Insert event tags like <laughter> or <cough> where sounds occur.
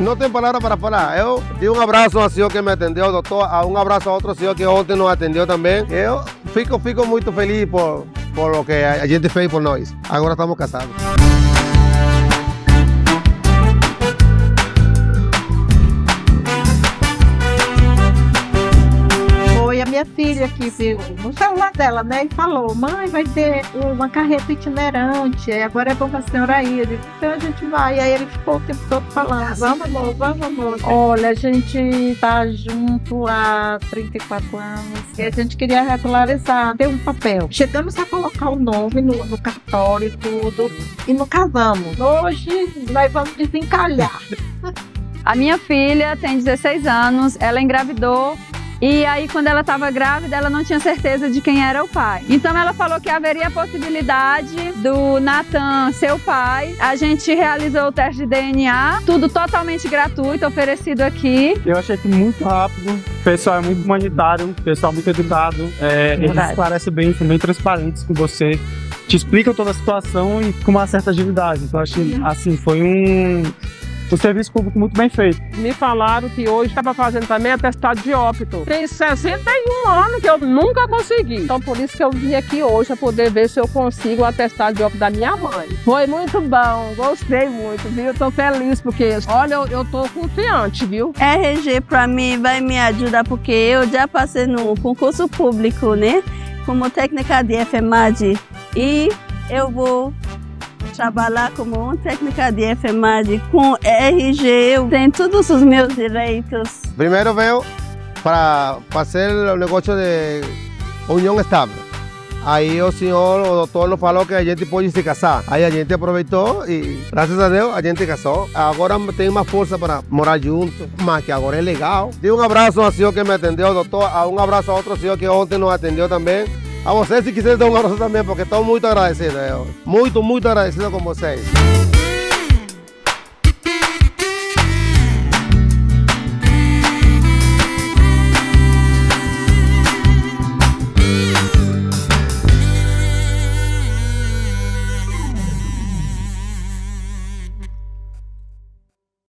Não tem palavra para falar. Eu dei um abraço ao senhor que me atendeu, doutor, um abraço a outro senhor que ontem nos atendeu também. Eu fico, fico muito feliz por, por o que a gente fez por nós. Agora estamos casados. Minha filha que viu no celular dela, né? E falou: mãe, vai ter uma carreta itinerante, agora é bom pra senhora ir. Disse, então a gente vai. E aí ele ficou o tempo todo falando: vamos, amor, vamos, amor. Olha, a gente tá junto há 34 anos e a gente queria regularizar, ter um papel. Chegamos a colocar o nome no, no cartório e tudo, e não casamos. Hoje nós vamos desencalhar. <laughs> A minha filha tem 16 anos, ela engravidou e aí, quando ela estava grávida, ela não tinha certeza de quem era o pai. Então, ela falou que haveria a possibilidade do Nathan ser o pai. A gente realizou o teste de DNA, tudo totalmente gratuito, oferecido aqui. Eu achei que muito rápido, o pessoal é muito humanitário, o pessoal muito educado, é, eles parecem bem, são bem transparentes com você, te explicam toda a situação e com uma certa agilidade. Então, achei, assim, foi um um serviço público muito bem feito. Me falaram que hoje estava fazendo também atestado de óbito. Tem 61 anos que eu nunca consegui. Então por isso que eu vim aqui hoje para poder ver se eu consigo o atestado de óbito da minha mãe. Foi muito bom, gostei muito, viu? Tô feliz porque, olha, eu, eu tô confiante, viu? RG para mim vai me ajudar porque eu já passei no concurso público, né? Como técnica de FMAD e eu vou trabalhar como técnica de enfermagem com RG, eu tenho todos os meus direitos. Primeiro veio para fazer o negócio de união estável. Aí o senhor, o doutor nos falou que a gente pode se casar. Aí a gente aproveitou e, graças a Deus, a gente casou. Agora tem mais força para morar juntos, mas que agora é legal. Dei um abraço ao senhor que me atendeu, doutor. Um abraço a outro senhor que ontem nos atendeu também. A vocês, se quiserem dar um abraço também, porque estou muito agradecido. Eu. Muito, muito agradecido com vocês.